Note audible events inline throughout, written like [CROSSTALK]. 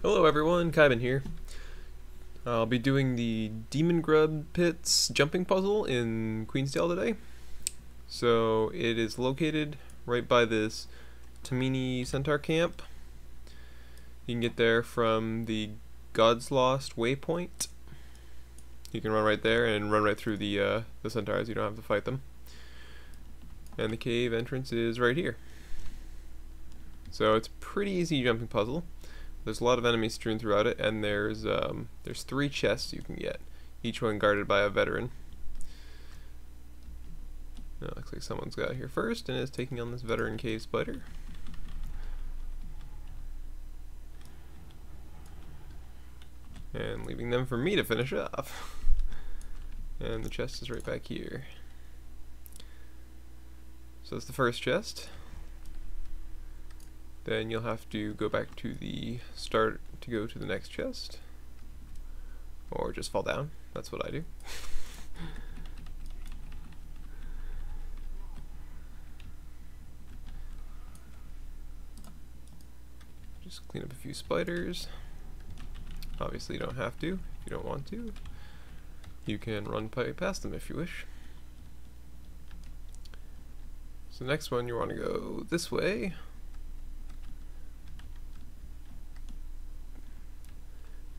Hello everyone, Kyban here. I'll be doing the Demongrub Pits jumping puzzle in Queensdale today. So it is located right by this Tamini Centaur camp. You can get there from the Godslost waypoint. You can run right there and run right through the uh, the centaurs. You don't have to fight them. And the cave entrance is right here. So it's pretty easy jumping puzzle. There's a lot of enemies strewn throughout it, and there's um, there's three chests you can get, each one guarded by a veteran. Now, looks like someone's got here first and is taking on this veteran cave spider. And leaving them for me to finish off. [LAUGHS] and the chest is right back here. So that's the first chest then you'll have to go back to the start to go to the next chest. Or just fall down. That's what I do. [LAUGHS] Just clean up a few spiders. Obviously you don't have to if you don't want to. You can run past them if you wish. So next one you want to go this way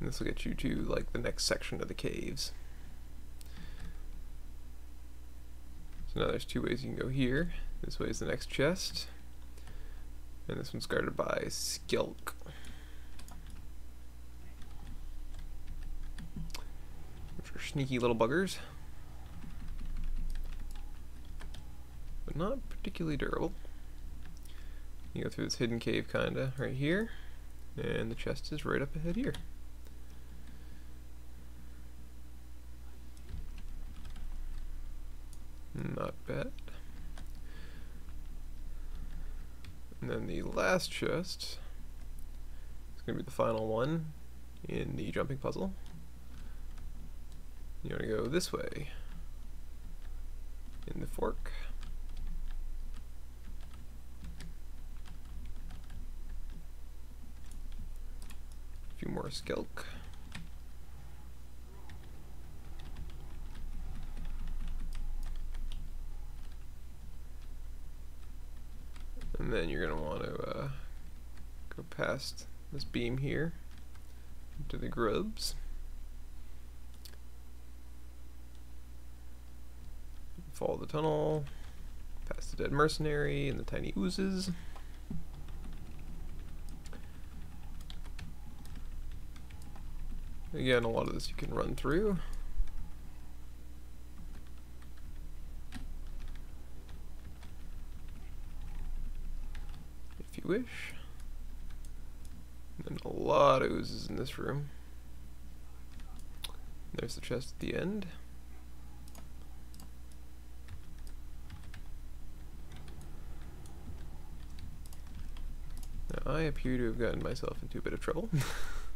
this will get you to like the next section of the caves. So now there's two ways you can go here. This way is the next chest. And this one's guarded by Skelk. Which are sneaky little buggers. But not particularly durable. You go through this hidden cave kinda right here. And the chest is right up ahead here. Not bad. And then the last chest is going to be the final one in the jumping puzzle. You want to go this way in the fork. A few more skelk. And then you're going to want to uh, go past this beam here to the grubs. Follow the tunnel, past the dead mercenary and the tiny oozes. Again, a lot of this you can run through. you And a lot of oozes in this room. There's the chest at the end. Now I appear to have gotten myself into a bit of trouble. [LAUGHS]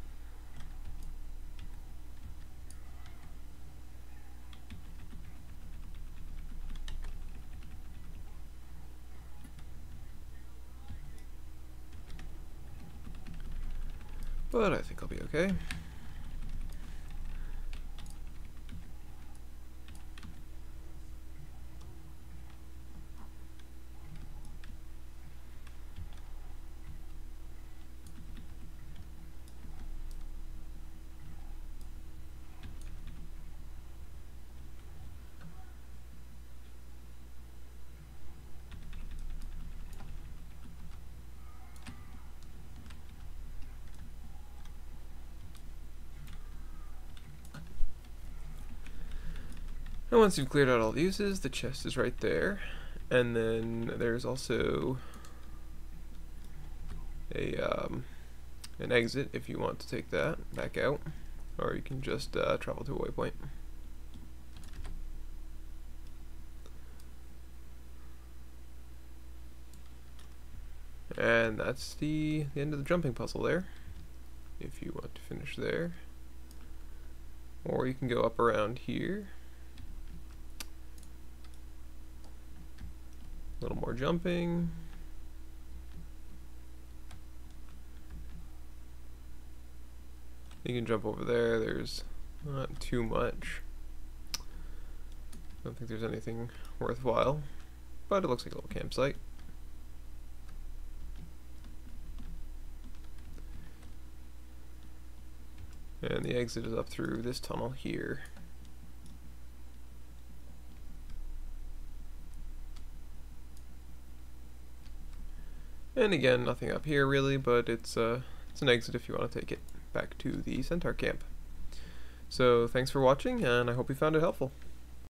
But I think I'll be okay. And once you've cleared out all the oozes, the chest is right there. And then there's also a um, an exit if you want to take that back out. Or you can just uh, travel to a waypoint. And that's the, the end of the jumping puzzle there. If you want to finish there. Or you can go up around here. A little more jumping. You can jump over there. There's not too much. I don't think there's anything worthwhile, but it looks like a little campsite. And the exit is up through this tunnel here. And again, nothing up here really, but it's uh, it's an exit if you want to take it back to the Centaur camp. So thanks for watching, and I hope you found it helpful.